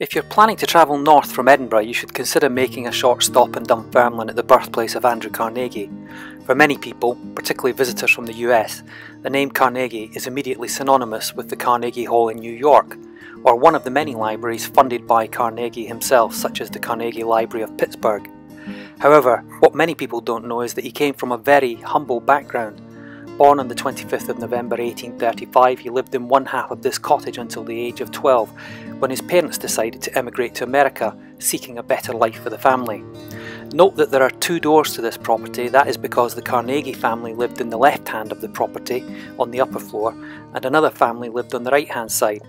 If you're planning to travel north from Edinburgh, you should consider making a short stop in Dunfermline at the birthplace of Andrew Carnegie. For many people, particularly visitors from the US, the name Carnegie is immediately synonymous with the Carnegie Hall in New York, or one of the many libraries funded by Carnegie himself, such as the Carnegie Library of Pittsburgh. However, what many people don't know is that he came from a very humble background. Born on the 25th of November 1835, he lived in one half of this cottage until the age of 12, when his parents decided to emigrate to America, seeking a better life for the family. Note that there are two doors to this property, that is because the Carnegie family lived in the left hand of the property, on the upper floor, and another family lived on the right hand side.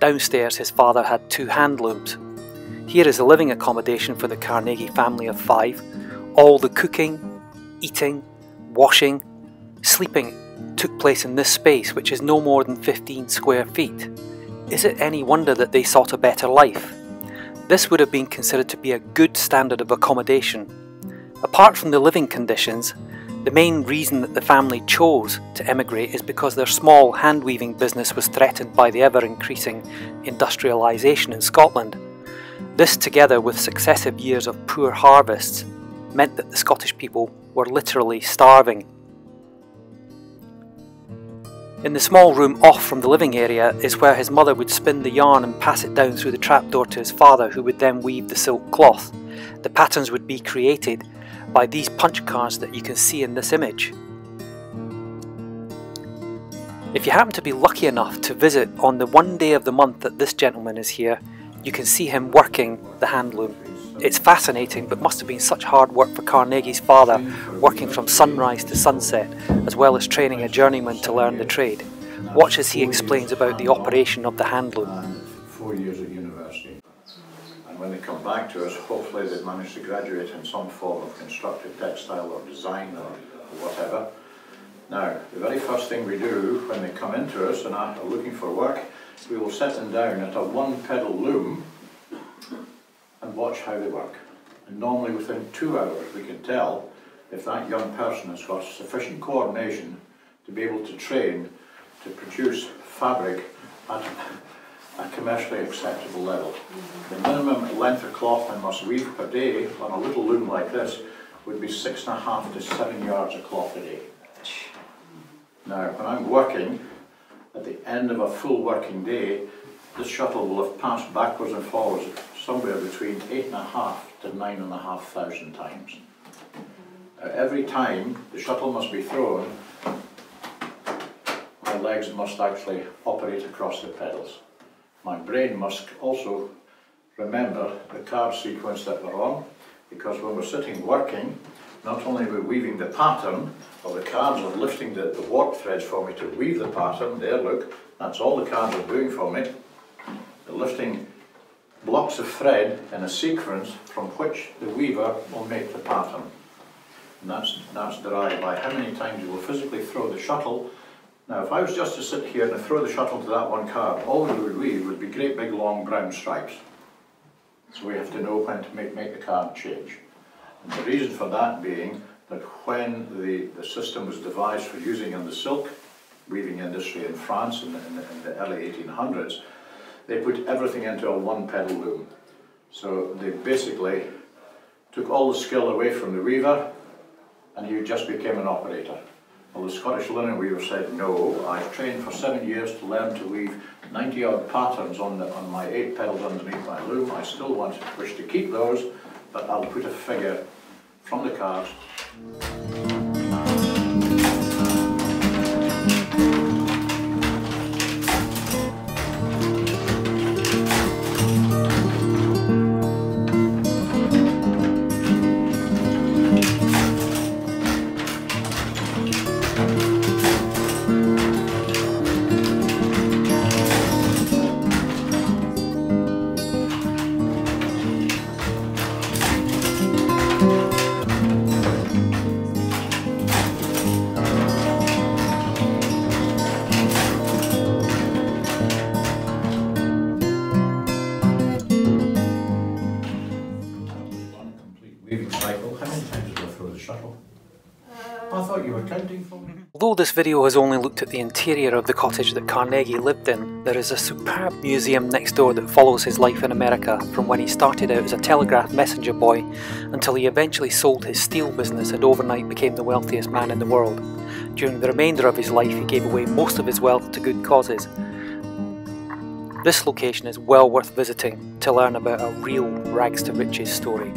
Downstairs, his father had two hand looms. Here is a living accommodation for the Carnegie family of five. All the cooking, eating, washing, sleeping took place in this space, which is no more than 15 square feet. Is it any wonder that they sought a better life? This would have been considered to be a good standard of accommodation. Apart from the living conditions, the main reason that the family chose to emigrate is because their small hand weaving business was threatened by the ever increasing industrialisation in Scotland. This, together with successive years of poor harvests, meant that the Scottish people were literally starving in the small room off from the living area is where his mother would spin the yarn and pass it down through the trapdoor to his father, who would then weave the silk cloth. The patterns would be created by these punch cards that you can see in this image. If you happen to be lucky enough to visit on the one day of the month that this gentleman is here, you can see him working the hand loom. It's fascinating, but must have been such hard work for Carnegie's father, working from sunrise to sunset, as well as training a journeyman to learn the trade. Watch as he explains about the operation of the handloom. Four years at university. And when they come back to us, hopefully they've managed to graduate in some form of constructive textile or design or whatever. Now, the very first thing we do when they come into us and are looking for work, we will set them down at a one pedal loom and watch how they work. And normally within two hours we can tell if that young person has got sufficient coordination to be able to train to produce fabric at a commercially acceptable level. Mm-hmm. The minimum length of cloth I must weave per day on a little loom like this would be six and a half to seven yards of cloth a day. Now, when I'm working, at the end of a full working day, this shuttle will have passed backwards and forwards somewhere between eight and a half to nine and a half thousand times. Uh, every time the shuttle must be thrown, my legs must actually operate across the pedals. My brain must also remember the card sequence that we're on, because when we're sitting working, not only are we weaving the pattern, or the cards are lifting the, the warp threads for me to weave the pattern, there look, that's all the cards are doing for me. They're lifting blocks of thread in a sequence from which the weaver will make the pattern. And that's, that's derived by how many times you will physically throw the shuttle. Now if I was just to sit here and throw the shuttle to that one card, all we would weave would be great big long brown stripes. So we have to know when to make, make the card change. And the reason for that being that when the, the system was devised for using in the silk weaving industry in France in the, in the, in the early 1800s, they put everything into a one pedal loom. So they basically took all the skill away from the weaver and he just became an operator. Well, the Scottish linen weaver said, no, I've trained for seven years to learn to weave 90 odd patterns on, the, on my eight pedals underneath my loom. I still want wish to keep those, but I'll put a figure from the cards You were counting for. Although this video has only looked at the interior of the cottage that Carnegie lived in, there is a superb museum next door that follows his life in America from when he started out as a telegraph messenger boy until he eventually sold his steel business and overnight became the wealthiest man in the world. During the remainder of his life he gave away most of his wealth to good causes. This location is well worth visiting to learn about a real rags to riches story.